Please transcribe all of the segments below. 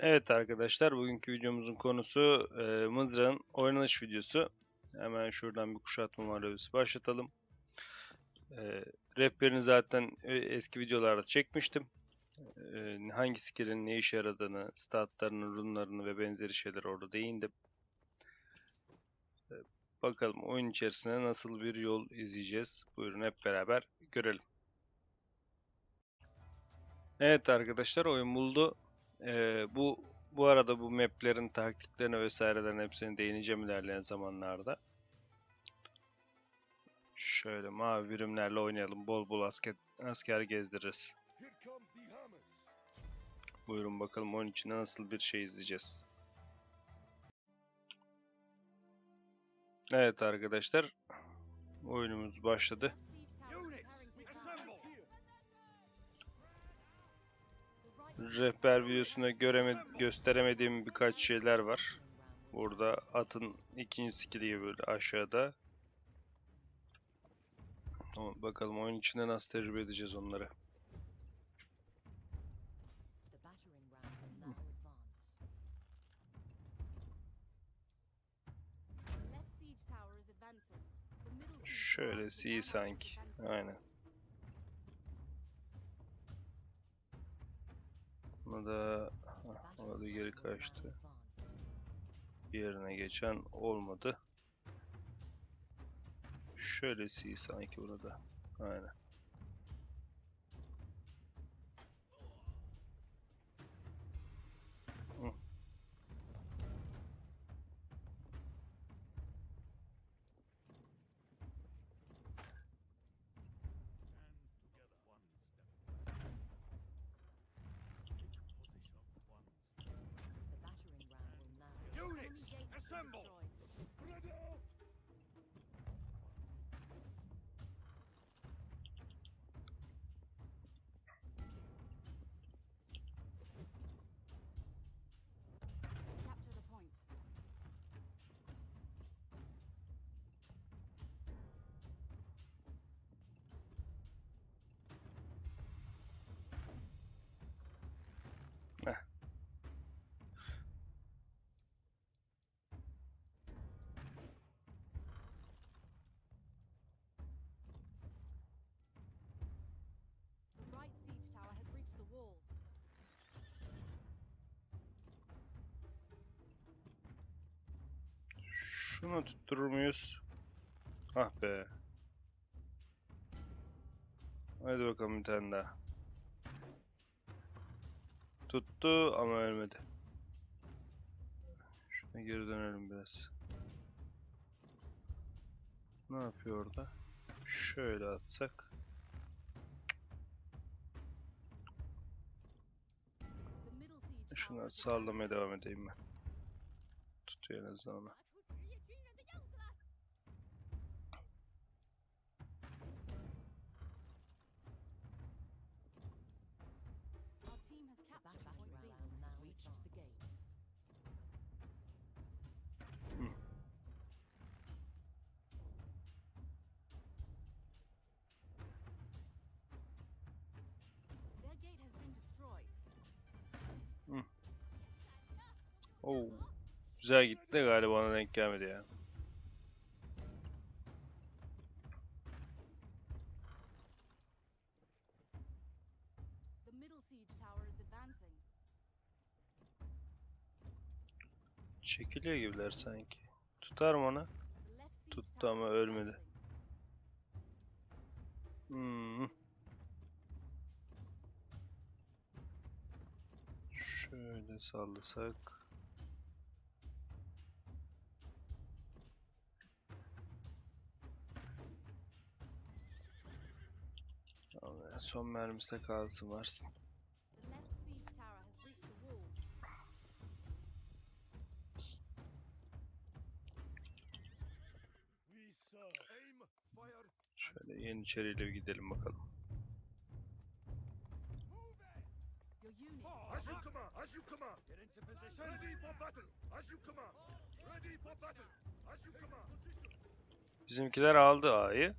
Evet arkadaşlar bugünkü videomuzun konusu e, mızrağın oynanış videosu. Hemen şuradan bir kuşatma manevrusu başlatalım. E, rehberini zaten e, eski videolarda çekmiştim. E, hangi skill'in ne işe yaradığını, statlarını, runlarını ve benzeri şeyler orada değindim. E, bakalım oyun içerisinde nasıl bir yol izleyeceğiz. Buyurun hep beraber görelim. Evet arkadaşlar oyun buldu. Ee, bu bu arada bu maplerin taktiklerine vesairelerin hepsine değineceğim ilerleyen zamanlarda. Şöyle mavi birimlerle oynayalım. Bol bol asker, asker gezdiririz. Buyurun bakalım oyun içinde nasıl bir şey izleyeceğiz. Evet arkadaşlar. Oyunumuz başladı. Rehber videosunda göreme gösteremediğim birkaç şeyler var. Burada atın ikinci skill'i gibi böyle aşağıda. Ama bakalım oyun içinde nasıl tecrübe edeceğiz onları. Şöyle iyi sanki. Aynen. Buna da orada geri kaçtı. Yerine geçen olmadı. Şöylesi sanki burada. Aynen. Heh. Şunu tutturur muyuz? Ah be. Hadi bakalım bir tane daha. Tuttu ama ölmedi. Şuna geri dönelim biraz. Ne yapıyor orada? Şöyle atsak. Şunları sallamaya devam edeyim ben. Tutuyor en azından onu. Güzel gitti de galiba bana denk gelmedi ya. Çekiliyor gibiler sanki. Tutar mı onu? Tuttu ama ölmedi. Hmm. Şöyle sallasak. Son mermisi kalsın varsın. Şöyle Yeniçeriyle gidelim bakalım. Your unit As you command, as you command. Get into position. Ready for battle. As you command. Ready for battle. As you command. Bizimkiler aldı A'yı.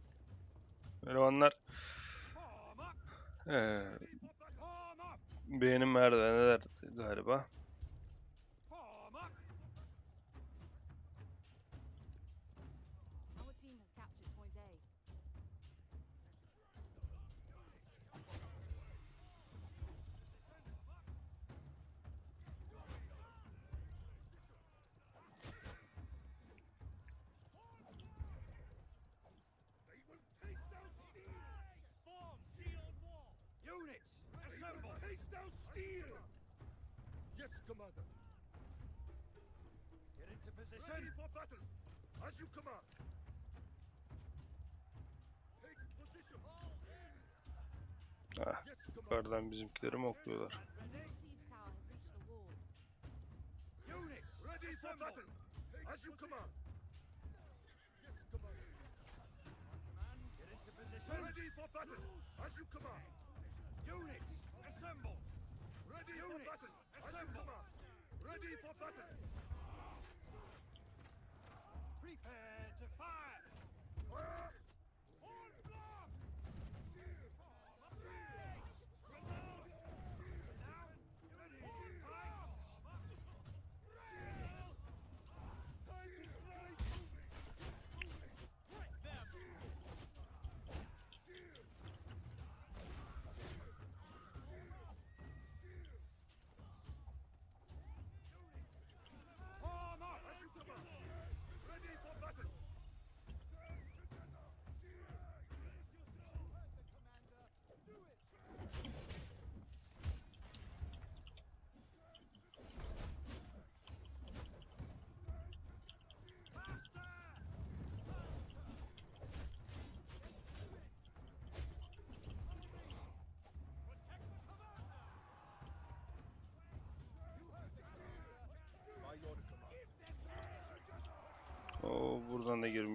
Elemanlar ee, beğenim merdivenler galiba. Yes, Commander. Get into position. Ready for battle! As you command! Take position! Ah, yukarıdan bizimkileri mi okluyorlar? Units. Ready for battle! As you command! Yes, Commander. Get into position. Ready for battle! As you command! Units. Assemble. Ready for battle! Assemble. command! Ready for battle! Prepare to fire. Fire!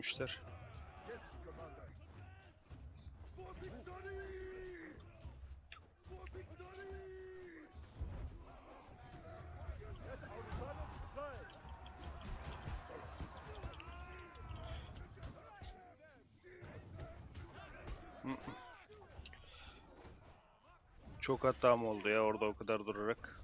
Fly! Çok hatam oldu ya orada o kadar durarak.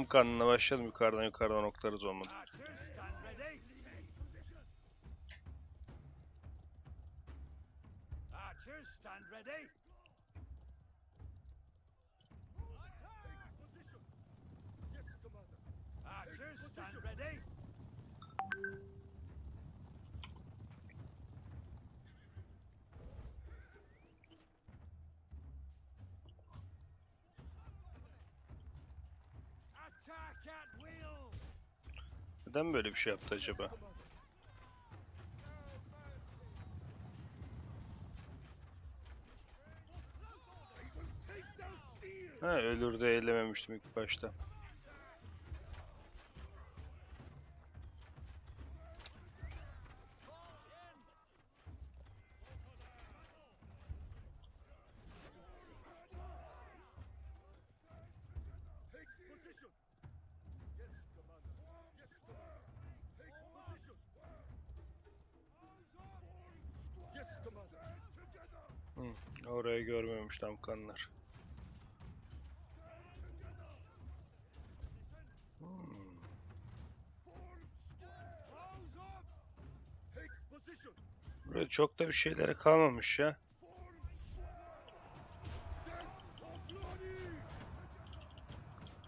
Nam kanına başlayalım yukarıdan yukarıdan oklarız olmadı. Archers, stand ready. Archers, stand ready. Position! Yes, Commander. Archers, stand ready. Attack at will. Neden böyle bir şey yaptı acaba? Ha ölür de ellememiştim ilk başta. Take position! Yes, Commander. Yes, Commander. Take position! Yes, Commander. Together! Hı, orayı görmemiş tam kanlar. Close up. Take position! Buraya çok da bir şeylere kalmamış ya.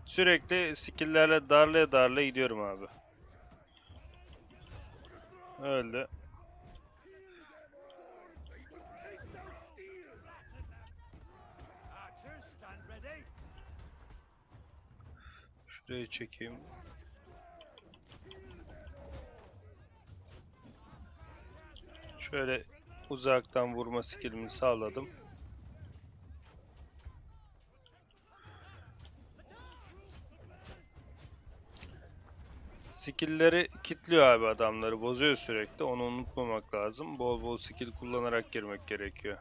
Sürekli skill'lerle darlaya darlaya gidiyorum abi. Öldü. Şurayı çekeyim. Şöyle uzaktan vurma skillimi sağladım. Skill'leri kitliyor abi adamları. Bozuyor sürekli. Onu unutmamak lazım. Bol bol skill kullanarak girmek gerekiyor.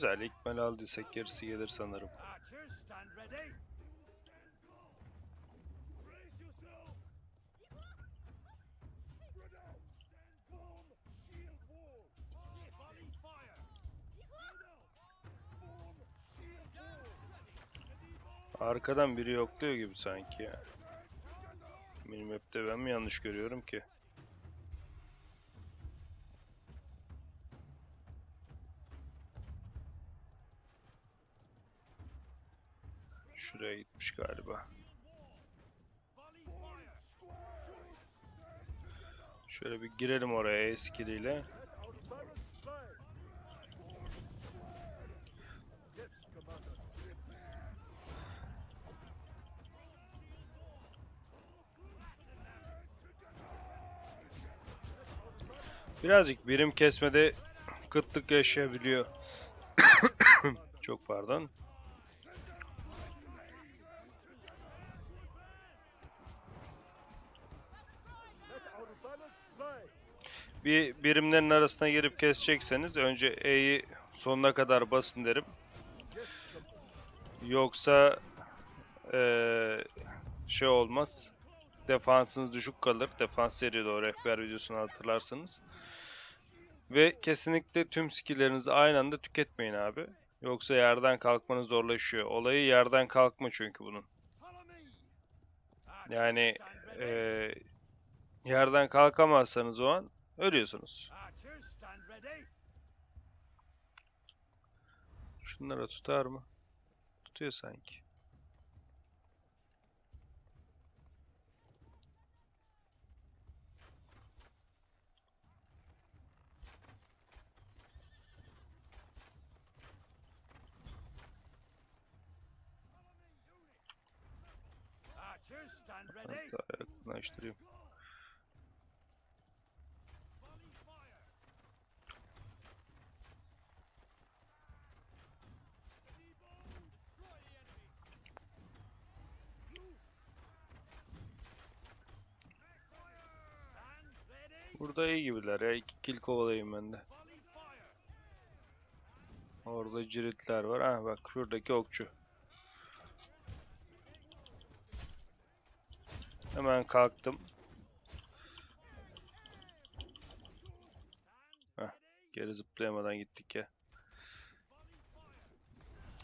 Güzel ikmal aldıysak gerisi gelir sanırım. Arkadan biri yokluyor gibi sanki ya. Minimap'te ben mi yanlış görüyorum ki? Gitmiş galiba. Şöyle bir girelim oraya eskiliyle. Birazcık birim kesmede kıtlık yaşayabiliyor. Çok pardon. Bir birimlerin arasına girip kesecekseniz önce E'yi sonuna kadar basın derim. Yoksa eee, şey olmaz. Defansınız düşük kalır. Defans seride o rehber videosunu hatırlarsınız. Ve kesinlikle tüm skilllerinizi aynı anda tüketmeyin abi. Yoksa yerden kalkmanız zorlaşıyor. Olayı yerden kalkma çünkü bunun. Yani eee, yerden kalkamazsanız o an ölüyorsunuz. Şunlara tutar mı? Tutuyor sanki. Hatta yakınlaştırayım. Burada iyi gibiler ya. İki kill kovalayayım ben de. Orada ciritler var. Ha bak şuradaki okçu. Hemen kalktım. Heh, geri zıplayamadan gittik ya.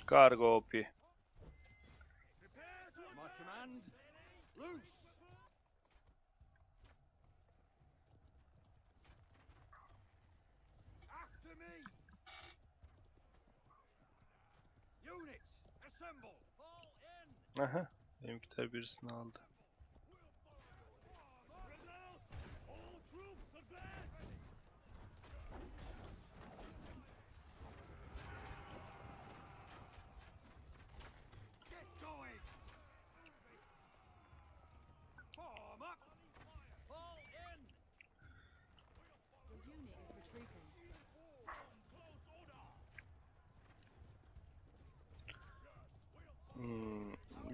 Kargo OP. Aha. Benimkiler birisini aldı.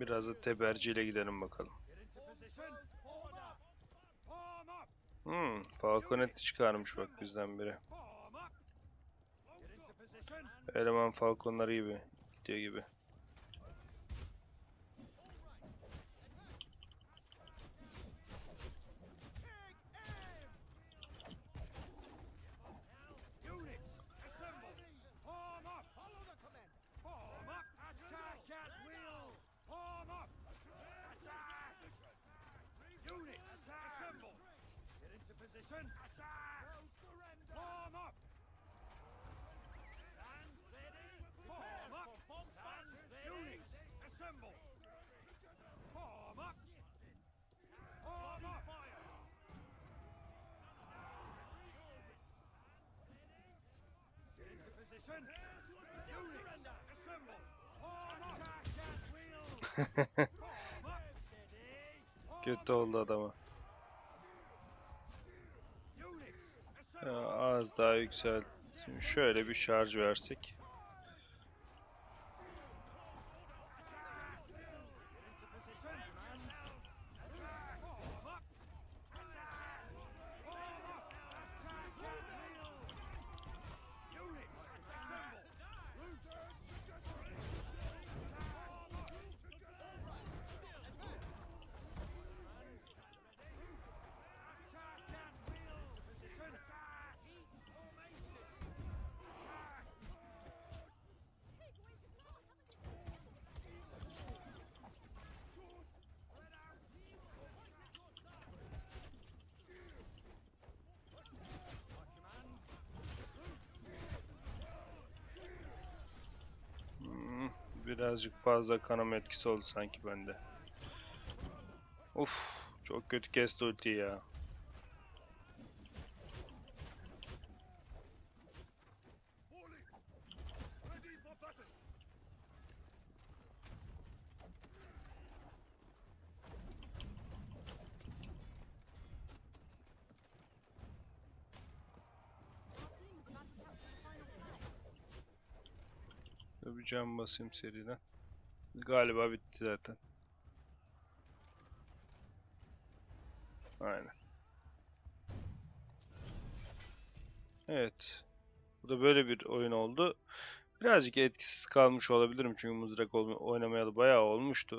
Biraz da teberciyle gidelim bakalım. Hmm, Falconetti çıkarmış bak bizden biri. Eleman Falconları gibi. Gidiyor gibi. Position. Attack. No surrender. Form up. Stand ready. Form up. Stand ready. Units, assemble. Form up. Form up. Fire. Get into position. Units, assemble. Form up. Attack at will. Form up. Kötü oldu adama. Assemble. az daha yükselt. Şimdi şöyle bir şarj versek. Birazcık fazla kanama etkisi oldu sanki bende. Uf, çok kötü kesti ultiyi ya. Can basayım seriden. Galiba bitti zaten. Aynen. Evet. Bu da böyle bir oyun oldu. Birazcık etkisiz kalmış olabilirim çünkü mızrak oynamayalı bayağı olmuştu.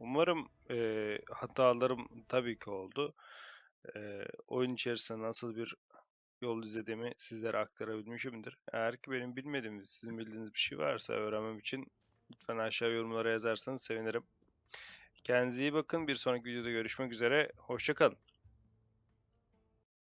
Umarım eee, hatalarım tabii ki oldu. Eee, oyun içerisinde nasıl bir yol izlediğimi sizlere aktarabilmişimdir. Eğer ki benim bilmediğim, sizin bildiğiniz bir şey varsa öğrenmem için lütfen aşağı yorumlara yazarsanız sevinirim. Kendinize iyi bakın. Bir sonraki videoda görüşmek üzere. Hoşça kalın.